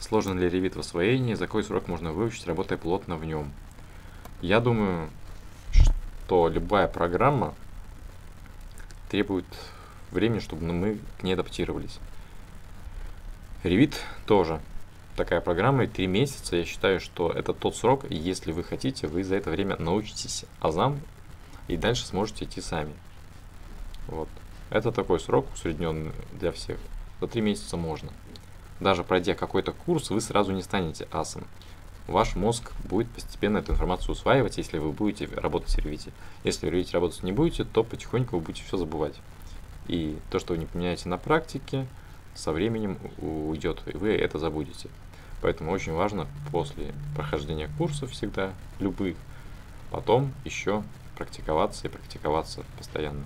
Сложен ли Revit в освоении, за какой срок можно выучить, работая плотно в нем? Я думаю, что любая программа требует времени, чтобы мы к ней адаптировались. Revit тоже такая программа, и три месяца, я считаю, что это тот срок, если вы хотите, вы за это время научитесь азам и дальше сможете идти сами. Вот. Это такой срок усредненный для всех. За три месяца можно. Даже пройдя какой-то курс, вы сразу не станете асом. Ваш мозг будет постепенно эту информацию усваивать, если вы будете работать в Revit. Если в Revit работать не будете, то потихоньку вы будете все забывать. И то, что вы не поменяете на практике, со временем уйдет, и вы это забудете. Поэтому очень важно после прохождения курсов всегда, любых, потом еще практиковаться и практиковаться постоянно.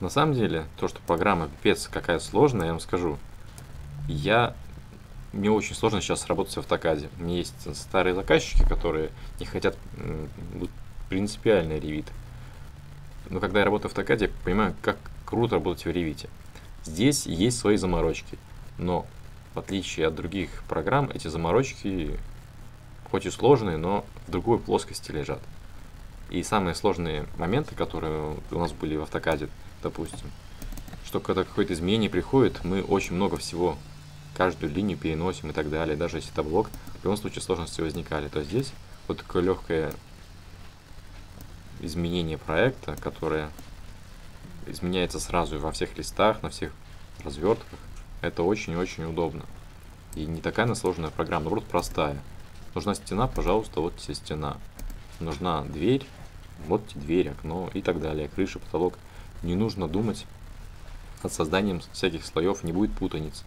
На самом деле, то, что программа пипец какая сложная, я вам скажу. Я мне очень сложно сейчас работать в автокаде. У меня есть старые заказчики, которые не хотят принципиальный ревит. Но когда я работаю в автокаде, я понимаю, как круто работать в ревите. Здесь есть свои заморочки, но в отличие от других программ, эти заморочки хоть и сложные, но в другой плоскости лежат. И самые сложные моменты, которые у нас были в автокаде, допустим, что когда какое-то изменение приходит, мы очень много всего, каждую линию переносим и так далее, даже если это блок, в любом случае сложности возникали, то здесь вот такое легкое изменение проекта, которое изменяется сразу во всех листах, на всех развертках. Это очень-очень удобно. И не такая она сложная программа, наоборот, простая. Нужна стена, пожалуйста, вот тебе стена. Нужна дверь, вот дверь, окно и так далее. Крыша, потолок. Не нужно думать над созданием всяких слоев, не будет путаниц.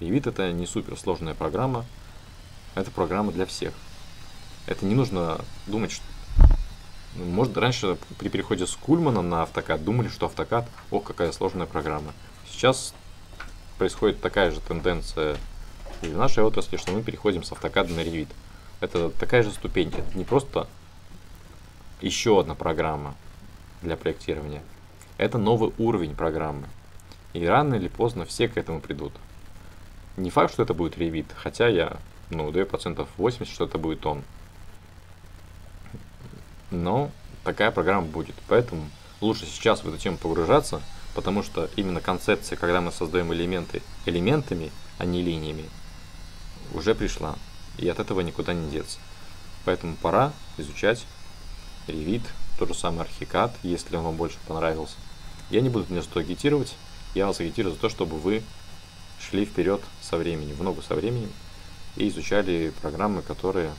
Revit это не супер сложная программа, это программа для всех. Это не нужно думать, что может, раньше при переходе с Кульмана на автокад думали, что автокад, ох, какая сложная программа. Сейчас происходит такая же тенденция и в нашей отрасли, что мы переходим с автокада на Revit. Это такая же ступень. Это не просто еще одна программа для проектирования. Это новый уровень программы. И рано или поздно все к этому придут. Не факт, что это будет Revit, хотя я ну, даю процентов 80, что это будет он но такая программа будет. Поэтому лучше сейчас в эту тему погружаться, потому что именно концепция, когда мы создаем элементы элементами, а не линиями, уже пришла. И от этого никуда не деться. Поэтому пора изучать Revit, тот же самый Archicad, если он вам больше понравился. Я не буду меня что агитировать, я вас агитирую за то, чтобы вы шли вперед со временем, много со временем, и изучали программы, которые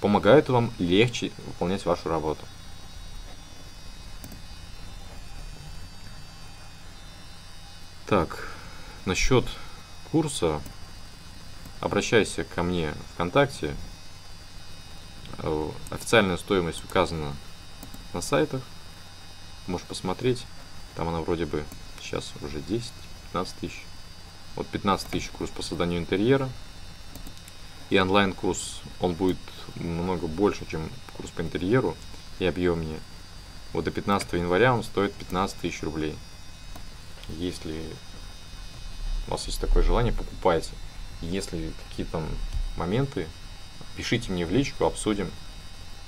помогают вам легче выполнять вашу работу. Так, насчет курса, обращайся ко мне ВКонтакте. Э, официальная стоимость указана на сайтах. Можешь посмотреть. Там она вроде бы сейчас уже 10-15 тысяч. Вот 15 тысяч курс по созданию интерьера. И онлайн-курс, он будет намного больше, чем курс по интерьеру и объемнее. Вот до 15 января он стоит 15 тысяч рублей. Если у вас есть такое желание, покупайте. Если какие-то моменты, пишите мне в личку, обсудим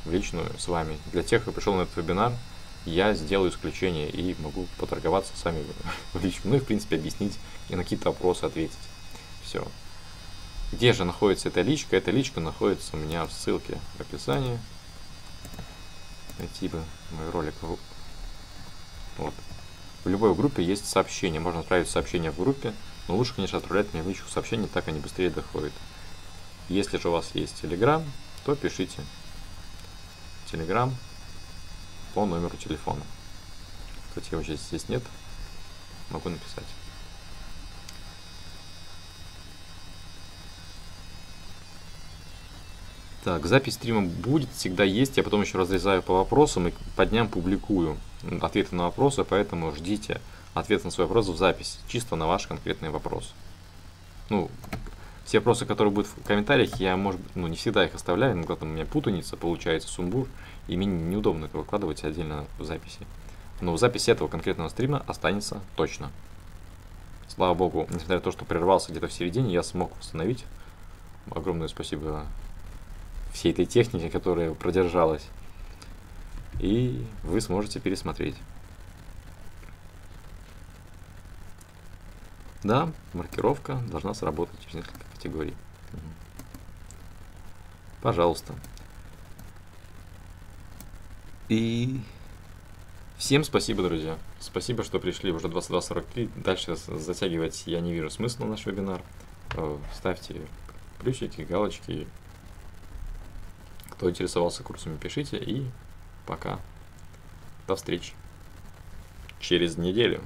в личную с вами. Для тех, кто пришел на этот вебинар, я сделаю исключение и могу поторговаться сами в личку. Ну и, в принципе, объяснить и на какие-то вопросы ответить. Все. Где же находится эта личка? Эта личка находится у меня в ссылке в описании. Найти бы мой ролик. Вот. В любой группе есть сообщение. Можно отправить сообщение в группе, но лучше, конечно, отправлять мне в личку сообщение, так они быстрее доходят. Если же у вас есть Telegram, то пишите Telegram по номеру телефона. Кстати, его сейчас здесь нет. Могу написать. Так, запись стрима будет, всегда есть. Я потом еще разрезаю по вопросам и по дням публикую ответы на вопросы, поэтому ждите ответы на свои вопросы в записи, чисто на ваш конкретный вопрос. Ну, все вопросы, которые будут в комментариях, я, может быть, ну, не всегда их оставляю, иногда там у меня путаница, получается сумбур, и мне неудобно это выкладывать отдельно в записи. Но в записи этого конкретного стрима останется точно. Слава богу, несмотря на то, что прервался где-то в середине, я смог восстановить. Огромное спасибо всей этой технике, которая продержалась. И вы сможете пересмотреть. Да, маркировка должна сработать через несколько категорий. Пожалуйста. И всем спасибо, друзья. Спасибо, что пришли уже 22.43. Дальше затягивать я не вижу смысла наш вебинар. Э, ставьте плюсики, галочки. Кто интересовался курсами, пишите. И пока. До встречи. Через неделю.